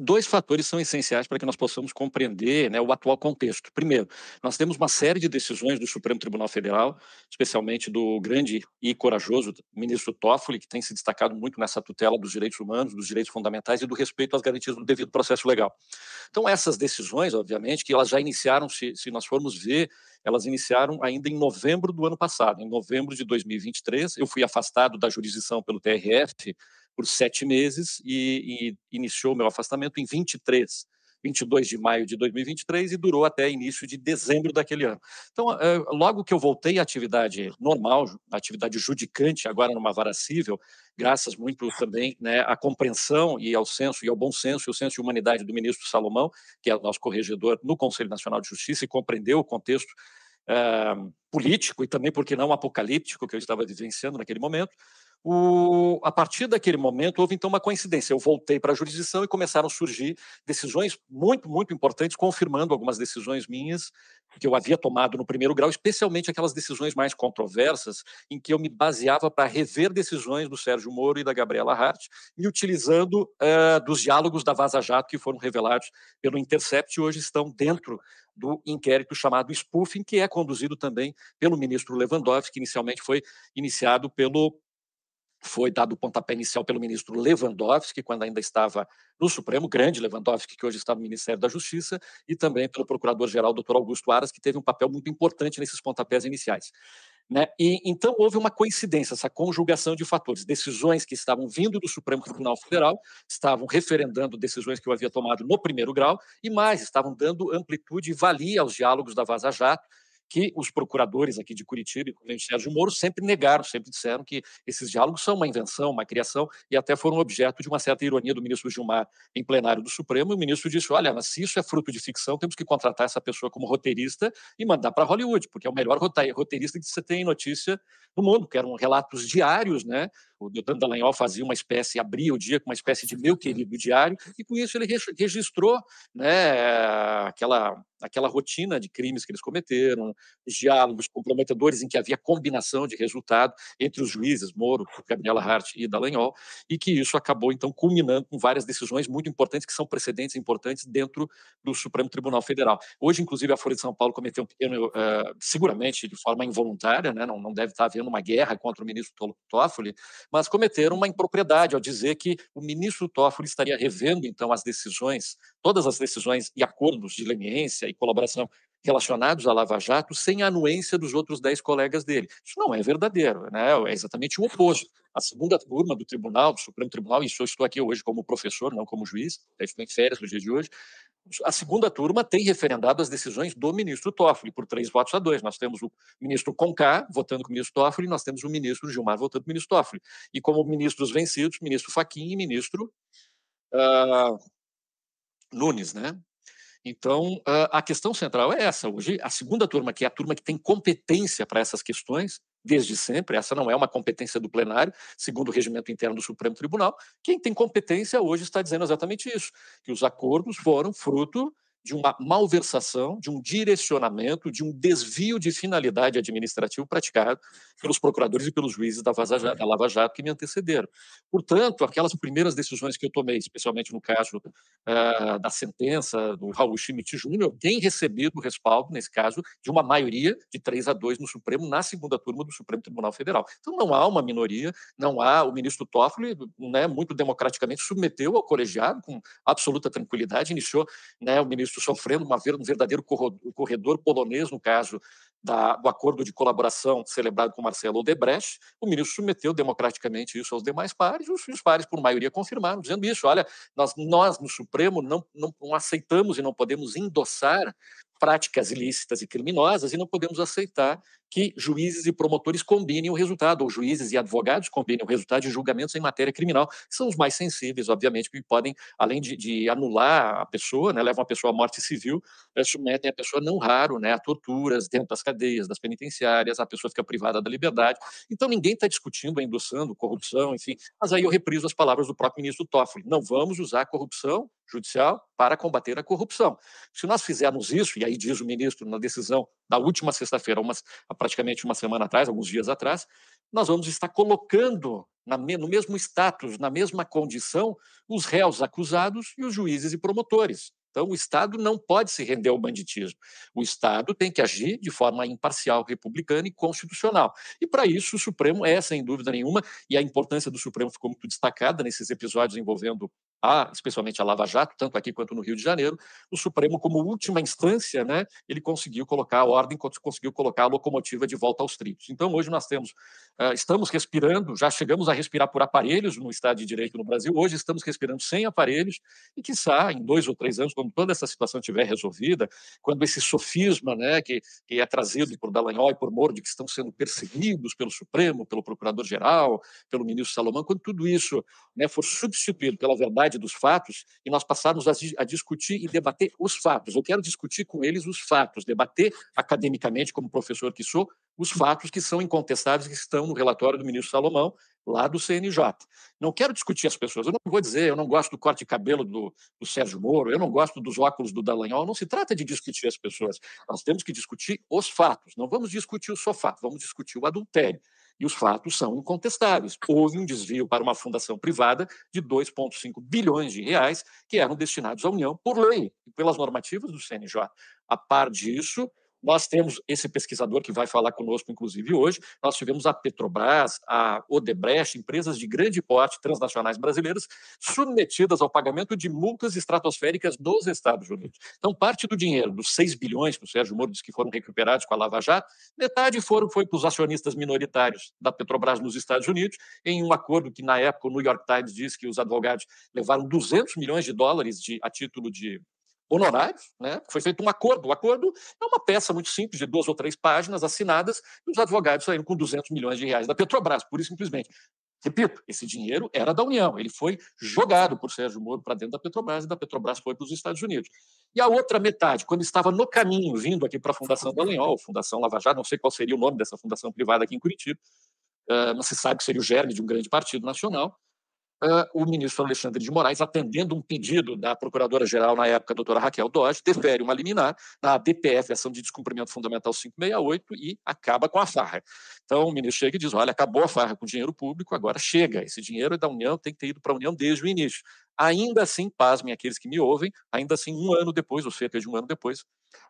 dois fatores são essenciais para que nós possamos compreender né, o atual contexto. Primeiro, nós temos uma série de decisões do Supremo Tribunal Federal, especialmente do grande e corajoso ministro Toffoli, que tem se destacado muito nessa tutela dos direitos humanos, dos direitos fundamentais e do respeito às garantias do devido processo legal. Então, essas decisões, obviamente, que elas já iniciaram, se, se nós formos ver, elas iniciaram ainda em novembro do ano passado, em novembro de 2023. Eu fui afastado da jurisdição pelo TRF por sete meses e, e iniciou meu afastamento em 23 22 de maio de 2023 e durou até início de dezembro daquele ano. Então, eh, logo que eu voltei à atividade normal, atividade judicante, agora numa vara civil, graças muito também né, à compreensão e ao senso e ao bom senso e o senso de humanidade do ministro Salomão, que é nosso corregedor no Conselho Nacional de Justiça e compreendeu o contexto uh, político e também, porque não apocalíptico que eu estava vivenciando naquele momento, o, a partir daquele momento, houve então uma coincidência. Eu voltei para a jurisdição e começaram a surgir decisões muito, muito importantes, confirmando algumas decisões minhas que eu havia tomado no primeiro grau, especialmente aquelas decisões mais controversas, em que eu me baseava para rever decisões do Sérgio Moro e da Gabriela Hart, me utilizando uh, dos diálogos da Vaza Jato que foram revelados pelo Intercept e hoje estão dentro do inquérito chamado spoofing, que é conduzido também pelo ministro Lewandowski, que inicialmente foi iniciado pelo foi dado o pontapé inicial pelo ministro Lewandowski, quando ainda estava no Supremo, grande Lewandowski, que hoje está no Ministério da Justiça, e também pelo procurador-geral, doutor Augusto Aras, que teve um papel muito importante nesses pontapés iniciais. Né? E, então, houve uma coincidência, essa conjugação de fatores. Decisões que estavam vindo do Supremo Tribunal Federal, estavam referendando decisões que eu havia tomado no primeiro grau, e mais, estavam dando amplitude e valia aos diálogos da Vaza Jato, que os procuradores aqui de Curitiba, inclusive Sérgio Moro, sempre negaram, sempre disseram que esses diálogos são uma invenção, uma criação, e até foram objeto de uma certa ironia do ministro Gilmar em plenário do Supremo. E o ministro disse: olha, mas se isso é fruto de ficção, temos que contratar essa pessoa como roteirista e mandar para Hollywood, porque é o melhor roteirista que você tem notícia no mundo, que eram relatos diários, né? O Doutor Dallagnol fazia uma espécie, abria o dia com uma espécie de meu querido diário, e com isso ele registrou né, aquela, aquela rotina de crimes que eles cometeram, diálogos comprometedores em que havia combinação de resultado entre os juízes, Moro, Gabriela Hart e Dallagnol, e que isso acabou, então, culminando com várias decisões muito importantes, que são precedentes importantes dentro do Supremo Tribunal Federal. Hoje, inclusive, a Folha de São Paulo cometeu um pequeno, uh, seguramente de forma involuntária, né, não, não deve estar havendo uma guerra contra o ministro Toffoli, mas cometeram uma impropriedade ao dizer que o ministro Toffoli estaria revendo, então, as decisões, todas as decisões e acordos de leniência e colaboração relacionados à Lava Jato sem a anuência dos outros dez colegas dele. Isso não é verdadeiro, né? é exatamente o oposto. A segunda turma do Tribunal, do Supremo Tribunal, e eu estou aqui hoje como professor, não como juiz, estou em férias no dia de hoje, a segunda turma tem referendado as decisões do ministro Toffoli por três votos a dois. Nós temos o ministro Conká votando com o ministro Toffoli, nós temos o ministro Gilmar votando com o ministro Toffoli. E como ministros vencidos, ministro Faquim e ministro uh, Nunes, né? Então, a questão central é essa. Hoje, a segunda turma, que é a turma que tem competência para essas questões, desde sempre, essa não é uma competência do plenário, segundo o regimento interno do Supremo Tribunal. Quem tem competência hoje está dizendo exatamente isso, que os acordos foram fruto de uma malversação, de um direcionamento, de um desvio de finalidade administrativa praticado pelos procuradores e pelos juízes da, Jato, da Lava Jato que me antecederam. Portanto, aquelas primeiras decisões que eu tomei, especialmente no caso uh, da sentença do Raul Schmidt Júnior, tem recebido o respaldo, nesse caso, de uma maioria de 3 a 2 no Supremo, na segunda turma do Supremo Tribunal Federal. Então, não há uma minoria, não há. O ministro Toffoli, né, muito democraticamente, submeteu ao colegiado com absoluta tranquilidade, iniciou né, o ministro sofrendo uma, um verdadeiro corredor polonês, no caso da, do acordo de colaboração celebrado com Marcelo Odebrecht, o ministro submeteu democraticamente isso aos demais pares, e os, os pares, por maioria, confirmaram, dizendo isso: olha, nós, nós no Supremo não, não, não aceitamos e não podemos endossar práticas ilícitas e criminosas e não podemos aceitar que juízes e promotores combinem o resultado, ou juízes e advogados combinem o resultado de julgamentos em matéria criminal, que são os mais sensíveis, obviamente, que podem, além de, de anular a pessoa, né, levam a pessoa à morte civil, eh, submetem a pessoa, não raro, né, a torturas dentro das cadeias, das penitenciárias, a pessoa fica privada da liberdade. Então, ninguém está discutindo, endossando corrupção, enfim. Mas aí eu repriso as palavras do próprio ministro Toffoli: não vamos usar a corrupção judicial para combater a corrupção. Se nós fizermos isso, e aí diz o ministro na decisão da última sexta-feira, praticamente uma semana atrás, alguns dias atrás, nós vamos estar colocando no mesmo status, na mesma condição, os réus acusados e os juízes e promotores. Então, o Estado não pode se render ao banditismo. O Estado tem que agir de forma imparcial, republicana e constitucional. E, para isso, o Supremo é, sem dúvida nenhuma, e a importância do Supremo ficou muito destacada nesses episódios envolvendo a, especialmente a Lava Jato, tanto aqui quanto no Rio de Janeiro, o Supremo, como última instância, né, ele conseguiu colocar a ordem, conseguiu colocar a locomotiva de volta aos trilhos. Então, hoje nós temos, uh, estamos respirando, já chegamos a respirar por aparelhos no Estado de Direito no Brasil, hoje estamos respirando sem aparelhos, e quiçá, em dois ou três anos, quando toda essa situação estiver resolvida, quando esse sofisma né, que, que é trazido por Dallagnol e por Moro, de que estão sendo perseguidos pelo Supremo, pelo Procurador-Geral, pelo ministro Salomão, quando tudo isso né, for substituído pela verdade dos fatos e nós passarmos a, a, discutir e debater os fatos. Eu quero discutir com eles os fatos, debater academicamente, como professor que sou, os fatos que são incontestáveis que estão no relatório do ministro Salomão, lá do CNJ. Não quero discutir as pessoas. Eu não vou dizer, eu não gosto do corte de cabelo do, do Sérgio Moro, eu não gosto dos óculos do Dallagnol. Não se trata de discutir as pessoas. Nós temos que discutir os fatos. Não vamos discutir o sofá, vamos discutir o adultério. E os fatos são incontestáveis. Houve um desvio para uma fundação privada de 2,5 bilhões de reais que eram destinados à União por lei e pelas normativas do CNJ. A par disso, nós temos esse pesquisador que vai falar conosco, inclusive, hoje. Nós tivemos a Petrobras, a Odebrecht, empresas de grande porte transnacionais brasileiras, submetidas ao pagamento de multas estratosféricas dos Estados Unidos. Então, parte do dinheiro, dos 6 bilhões que o Sérgio Moro disse que foram recuperados com a Lava Jato, metade foram, foi para os acionistas minoritários da Petrobras nos Estados Unidos, em um acordo que, na época, o New York Times disse que os advogados levaram 200 milhões de dólares de, a título de honorários, né? Foi feito um acordo. O acordo é uma peça muito simples, de duas ou três páginas assinadas, e os advogados saíram com 200 milhões de reais da Petrobras, por isso simplesmente. Repito, esse dinheiro era da União, ele foi jogado por Sérgio Moro para dentro da Petrobras e da Petrobras foi para os Estados Unidos. E a outra metade, quando estava no caminho, vindo aqui para a Fundação Dallagnol, Fundação Lava Jato, não sei qual seria o nome dessa fundação privada aqui em Curitiba, mas se sabe que seria o germe de um grande partido nacional, o ministro Alexandre de Moraes, atendendo um pedido da procuradora-geral na época, a doutora Raquel Dodge, defere uma liminar na DPF, Ação de Descumprimento Fundamental 568, e acaba com a farra. Então, o ministro chega e diz, olha, acabou a farra com dinheiro público, agora chega, esse dinheiro é da União, tem que ter ido para a União desde o início. Ainda assim, pasmem aqueles que me ouvem, ainda assim, um ano depois, ou cerca de um ano depois,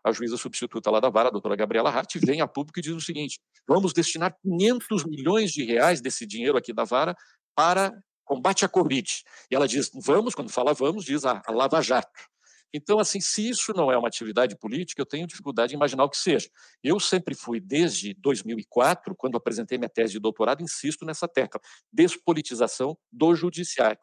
a juíza substituta lá da vara, a doutora Gabriela Hart, vem a público e diz o seguinte: vamos destinar 500 milhões de reais desse dinheiro aqui da vara para combate à Covid. E ela diz, vamos, quando fala vamos, diz a, a Lava Jato. Então, assim, se isso não é uma atividade política, eu tenho dificuldade em imaginar o que seja. Eu sempre fui, desde 2004, quando apresentei minha tese de doutorado, insisto nessa tecla: despolitização do judiciário.